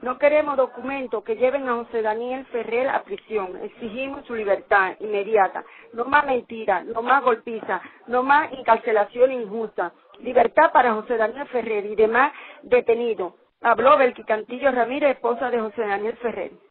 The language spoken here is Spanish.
No queremos documentos que lleven a José Daniel Ferrer a prisión. Exigimos su libertad inmediata. No más mentiras, no más golpiza, no más encarcelación injusta. Libertad para José Daniel Ferrer y demás detenidos. Habló Belqui Cantillo Ramírez, esposa de José Daniel Ferrer.